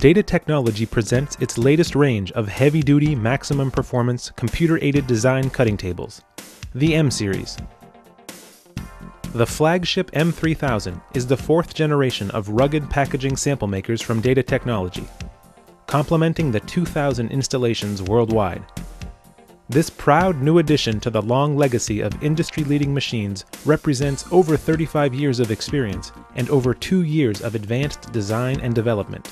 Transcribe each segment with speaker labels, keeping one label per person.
Speaker 1: Data Technology presents its latest range of heavy duty, maximum performance, computer aided design cutting tables, the M Series. The flagship M3000 is the fourth generation of rugged packaging sample makers from Data Technology, complementing the 2,000 installations worldwide. This proud new addition to the long legacy of industry leading machines represents over 35 years of experience and over two years of advanced design and development.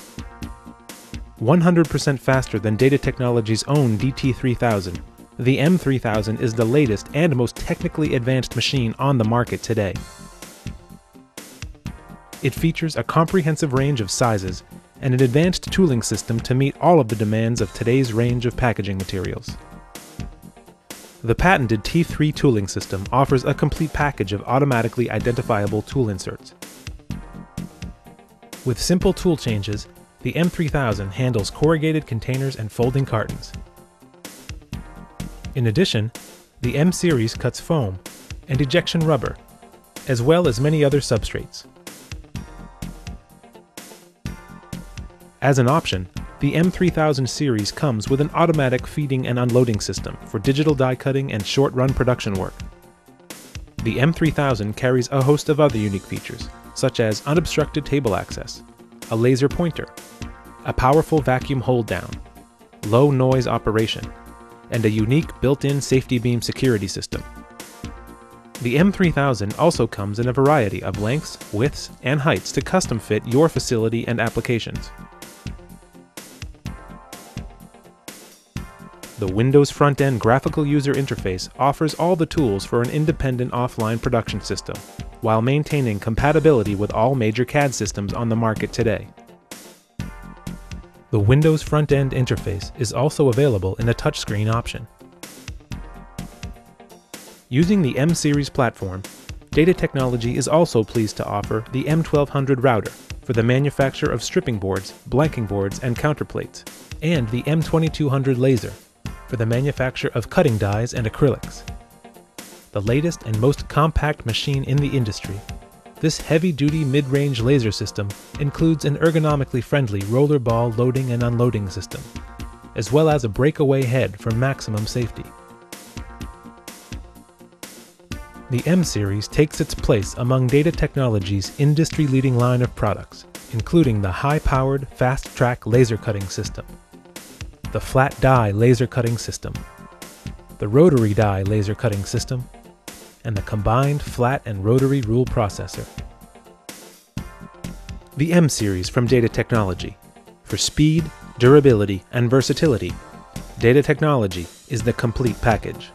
Speaker 1: 100% faster than Data Technology's own DT3000, the M3000 is the latest and most technically advanced machine on the market today. It features a comprehensive range of sizes and an advanced tooling system to meet all of the demands of today's range of packaging materials. The patented T3 tooling system offers a complete package of automatically identifiable tool inserts. With simple tool changes, the M3000 handles corrugated containers and folding cartons. In addition, the M series cuts foam and ejection rubber, as well as many other substrates. As an option, the M3000 series comes with an automatic feeding and unloading system for digital die cutting and short-run production work. The M3000 carries a host of other unique features, such as unobstructed table access, a laser pointer, a powerful vacuum hold down, low noise operation, and a unique built-in safety beam security system. The M3000 also comes in a variety of lengths, widths, and heights to custom fit your facility and applications. The Windows front-end graphical user interface offers all the tools for an independent offline production system, while maintaining compatibility with all major CAD systems on the market today. The Windows front-end interface is also available in a touchscreen option. Using the M-Series platform, Data Technology is also pleased to offer the M1200 router for the manufacture of stripping boards, blanking boards, and counterplates, and the M2200 laser for the manufacture of cutting dies and acrylics. The latest and most compact machine in the industry, this heavy-duty mid-range laser system includes an ergonomically friendly roller ball loading and unloading system, as well as a breakaway head for maximum safety. The M-Series takes its place among Data Technology's industry-leading line of products, including the high-powered Fast Track laser cutting system, the flat die laser cutting system, the rotary die laser cutting system, and the combined flat and rotary rule processor. The M series from Data Technology. For speed, durability, and versatility, Data Technology is the complete package.